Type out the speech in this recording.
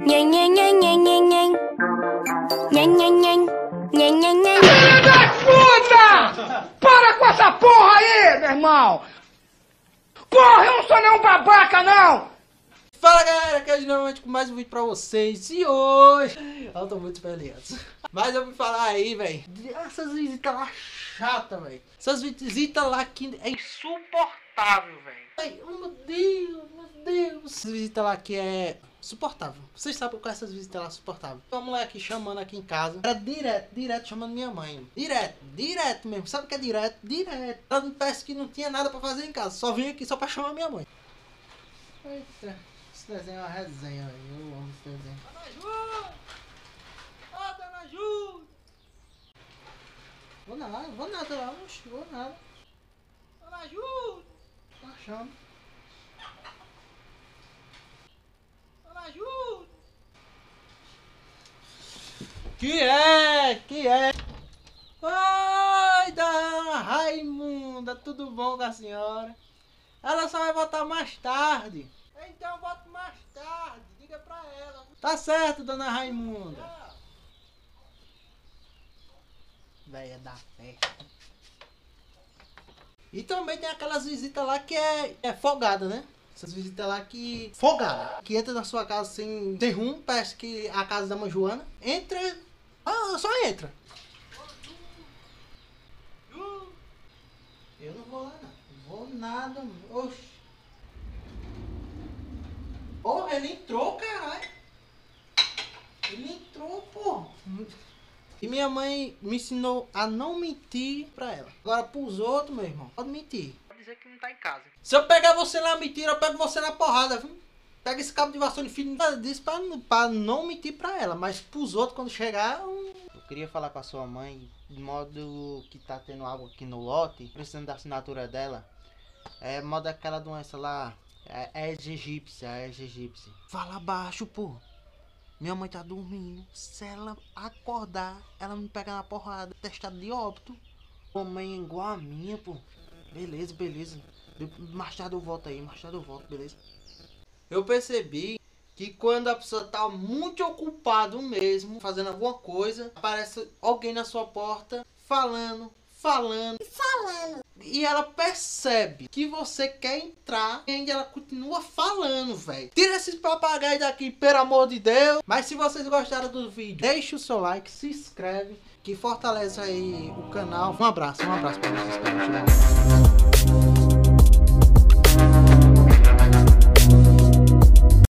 Nhen, nhen, nhen, nhen, nhen, nhen. Nhen, nhen, nhen. Nhen, nhen, nhen. Filho da puta! Para com essa porra aí, meu irmão! Porra, eu não sou nenhum babaca, não! Fala galera, aqui é novamente com mais um vídeo pra vocês e hoje eu tô muito feliz. Mas eu vou falar aí, velho, essas visitas lá chatas, velho. Essas visitas lá que é insuportável, velho. Oh, meu Deus, meu Deus. Essas visitas lá que é suportável. Vocês sabem qual é essas visitas lá suportável. Uma mulher aqui chamando aqui em casa. Era direto, direto chamando minha mãe. Direto, direto mesmo. Sabe o que é direto? Direto. Ela me parece que não tinha nada pra fazer em casa. Só vinha aqui só pra chamar minha mãe. Eita. Esse desenho é uma resenha. Eu amo esse desenho. Dona Ju! Ô, Dona Ju! Vou nada, vou nada lá, vou nada. Dona Ju! Tá achando? Dona Ju! Que é? Que é? Oi, Dona Raimunda, tudo bom com a senhora? Ela só vai voltar mais tarde. Então eu volto mais tarde, diga pra ela. Tá certo, dona Raimunda. Véia da festa. E também tem aquelas visitas lá que é, é folgada, né? Essas visitas lá que. Folgada. Que entra na sua casa sem, sem rumo, parece que a casa da mãe Joana. Entra. Ah, só entra. Eu não vou lá, não. Não vou nada. Oxi. Porra, ele entrou, caralho. Ele entrou, porra. E minha mãe me ensinou a não mentir pra ela. Agora pros outros, meu irmão, pode mentir. Pode dizer que não tá em casa. Se eu pegar você na mentira, eu pego você na porrada, viu? Pega esse cabo de vassoura e filho disso pra, pra não mentir pra ela. Mas pros outros, quando chegar, eu... eu queria falar com a sua mãe, de modo que tá tendo água aqui no lote, precisando da assinatura dela. É modo aquela doença lá, é, é egípcia, é egípcia. Fala baixo, pô. Minha mãe tá dormindo. Se ela acordar, ela me pega na porrada. Testado de óbito. Pô, mãe é igual a minha, pô. Beleza, beleza. Mais tarde eu volto aí, mais tarde eu volto, beleza? Eu percebi que quando a pessoa tá muito ocupado mesmo, fazendo alguma coisa, aparece alguém na sua porta falando, falando, e ela percebe que você quer entrar e ainda ela continua falando, velho. Tira esses papagaios daqui, pelo amor de Deus. Mas se vocês gostaram do vídeo, deixa o seu like, se inscreve, que fortalece aí o canal. Um abraço, um abraço pra vocês.